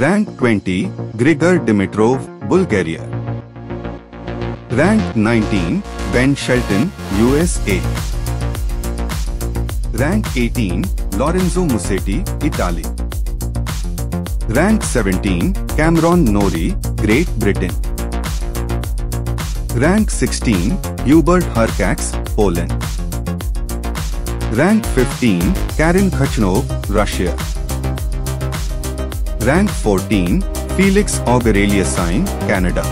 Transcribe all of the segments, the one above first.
Rank 20, Grigor Dimitrov, Bulgaria. Rank 19, Ben Shelton, USA. Rank 18, Lorenzo Musetti, Italy. Rank 17, Cameron Norrie, Great Britain. Rank 16, Hubert Hurkacz, Poland. Rank 15, Karen Khachanov, Russia. Rank 14, Felix Auger-Aliassime, Canada.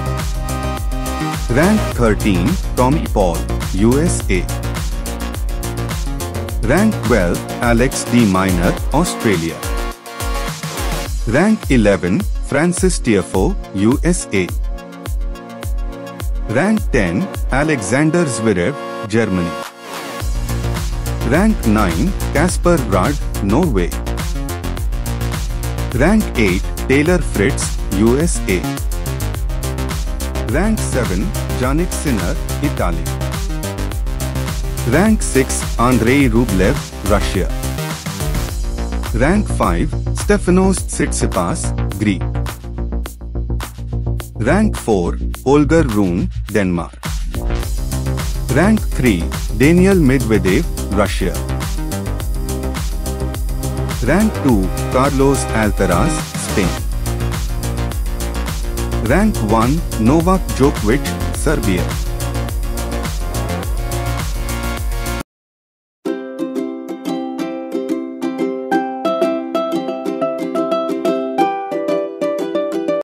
Rank 13, Tommy Paul, USA. Rank 12, Alex de Minaur, Australia. Rank 11, Frances Tiafoe, USA. Rank 10, Alexander Zverev, Germany. Rank 9, Casper Ruud, Norway. Rank 8, Taylor Fritz, USA. Rank 7, Jannik Sinner, Italy. Rank 6, Andrei Rublev, Russia. Rank 5, Stefanos Tsitsipas, Greek. Rank 4, Holger Rune, Denmark. Rank 3, Daniil Medvedev, Russia. Rank 2, Carlos Alcaraz, Spain. Rank 1, Novak Djokovic, Serbia.